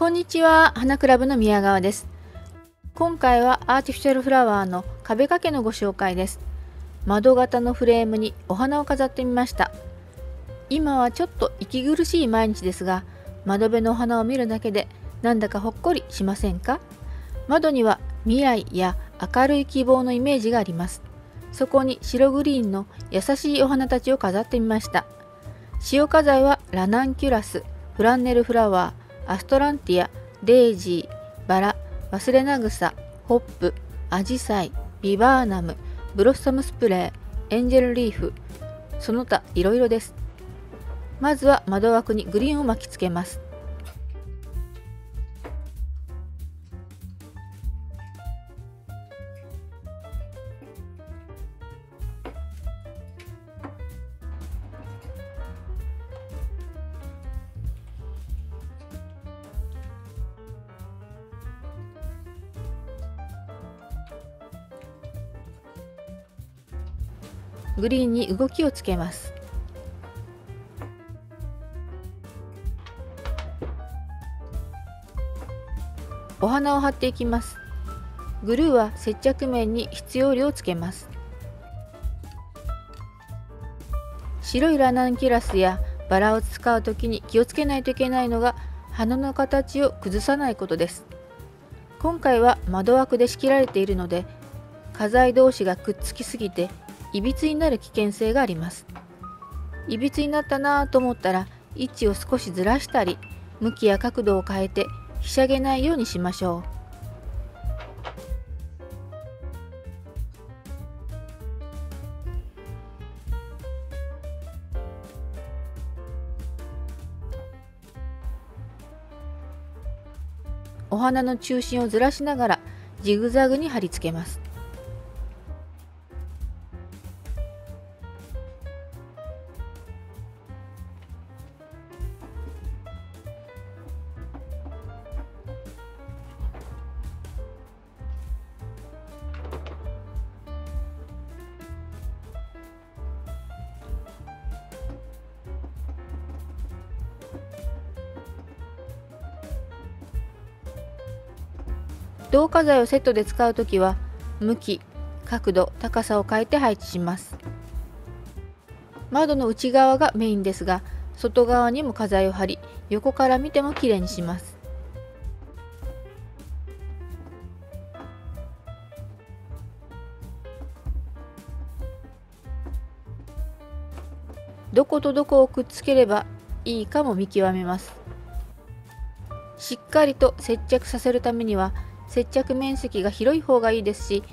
こんにちは。花クラブの宮川です。今回はアーティフィシャルフラワーの壁掛けのご紹介です。窓型のフレームにお花を飾ってみました。今はちょっと息苦しい毎日ですが窓辺のお花を見るだけでなんだかほっこりしませんか？窓には未来や明るい希望のイメージがあります。そこに白グリーンの優しいお花たちを飾ってみました。使用花材はラナンキュラスフランネルフラワーアストランティアデイジーバラ忘れな草ホップアジサイビバーナムブロッサムスプレーエンジェルリーフその他いろいろです。まずは窓枠にグリーンを巻きつけます。グリーンに動きをつけます。お花を貼っていきます。グルーは接着面に必要量をつけます。白いラナンキュラスやバラを使う時に気をつけないといけないのが花の形を崩さないことです。今回は窓枠で仕切られているので花材同士がくっつきすぎていびつになる危険性があります。いびつになったなぁと思ったら位置を少しずらしたり向きや角度を変えてひしゃげないようにしましょう。お花の中心をずらしながらジグザグに貼り付けます。銅化材をセットで使うときは向き角度高さを変えて配置します。窓の内側がメインですが外側にも花材を貼り横から見てもきれいにします。どことどこをくっつければいいかも見極めます。しっかりと接着させるためには接着面積が広い方がいいですし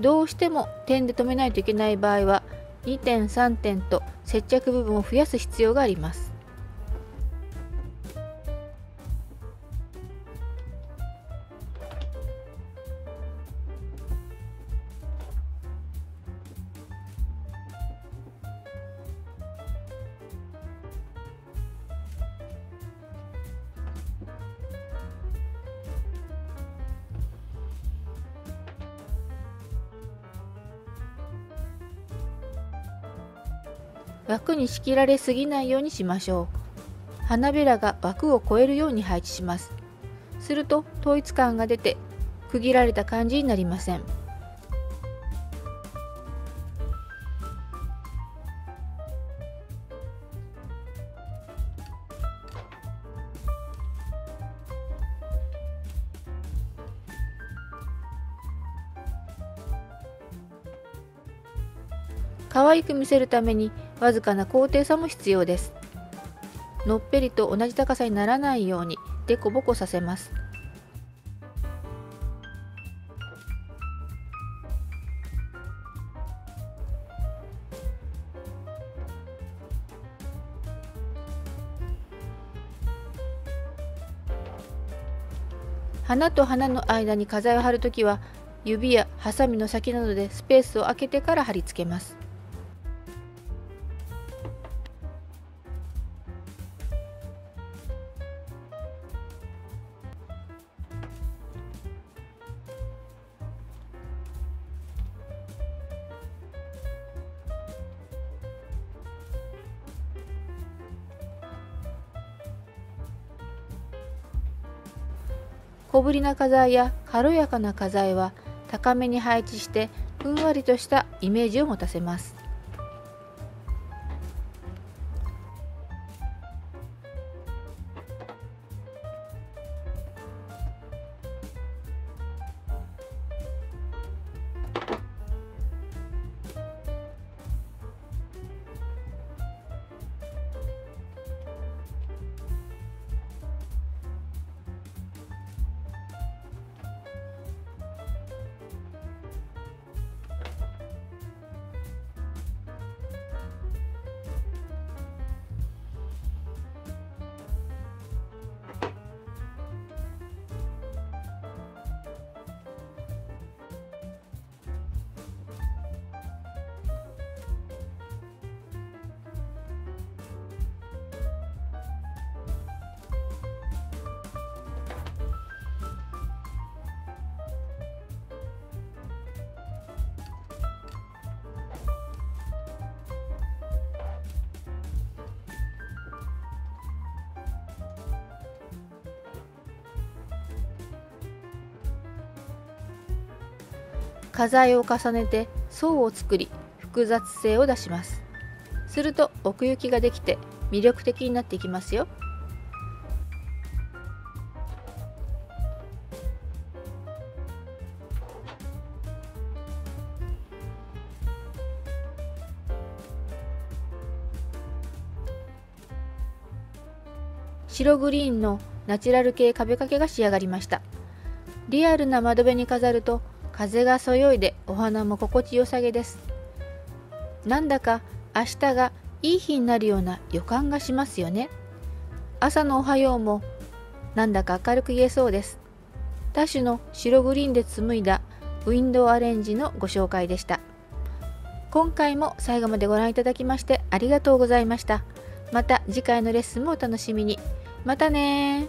どうしても点で留めないといけない場合は2点3点と接着部分を増やす必要があります。枠に仕切られすぎないようにしましょう。花びらが枠を超えるように配置します。すると統一感が出て区切られた感じになりません。可愛く見せるためにわずかな高低差も必要です。のっぺりと同じ高さにならないようにデコボコさせます。花と花の間に花材を貼るときは指やハサミの先などでスペースを空けてから貼り付けます。小ぶりな花材や軽やかな花材は高めに配置してふんわりとしたイメージを持たせます。花材を重ねて層を作り複雑性を出します。すると奥行きができて魅力的になっていきますよ。白グリーンのナチュラル系壁掛けが仕上がりました。リアルな窓辺に飾ると風がそよいでお花も心地よさげです。なんだか明日がいい日になるような予感がしますよね。朝のおはようもなんだか明るく言えそうです。多種の白グリーンで紡いだウィンドウアレンジのご紹介でした。今回も最後までご覧いただきましてありがとうございました。また次回のレッスンもお楽しみに。またね